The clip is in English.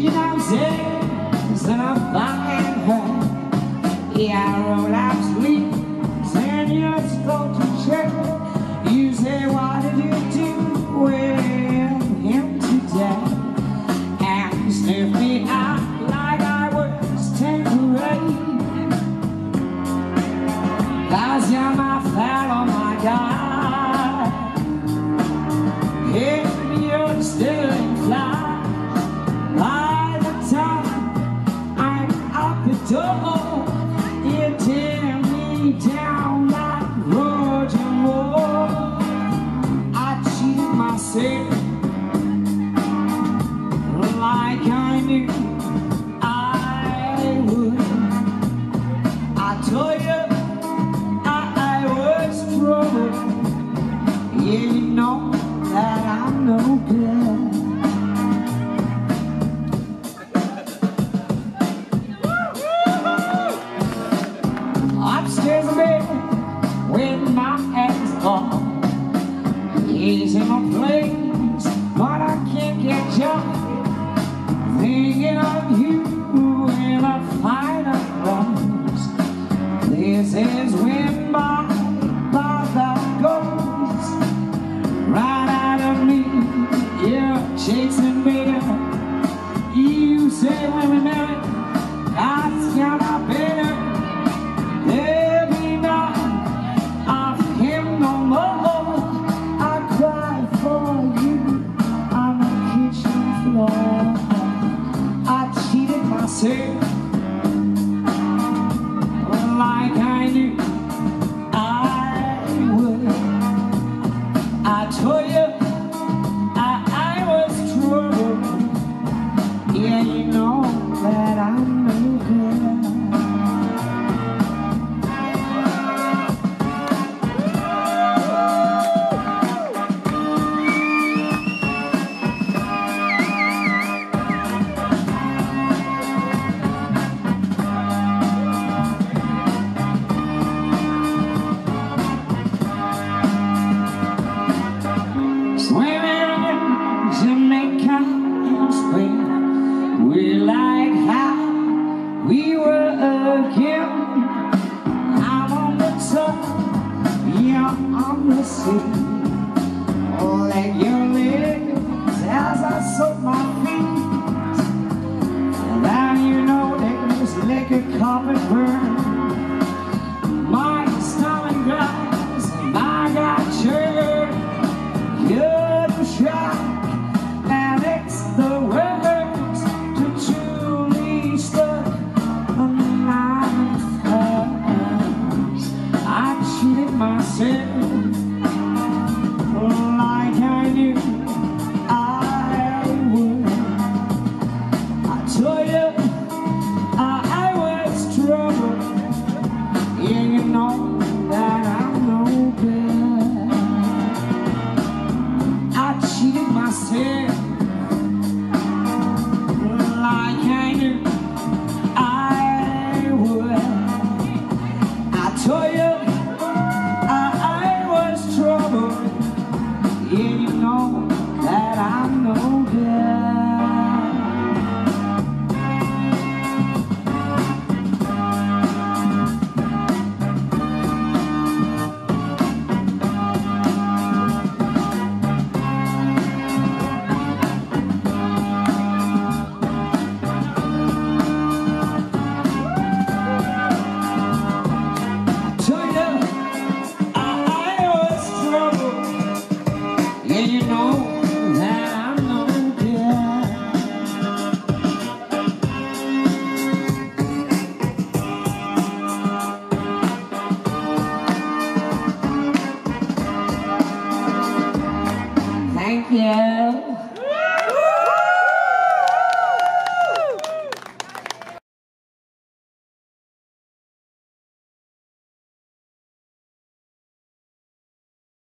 you know, since I'm fucking home. yeah, I roll out. you know that I'm no good. married when we married? working. I'm on the top, yeah, I'm the sea. Yeah.